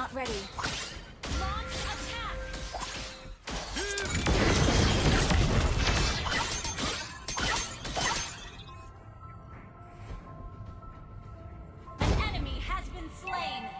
not ready. An enemy has been slain.